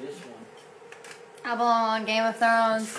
This one. I belong on Game of Thrones.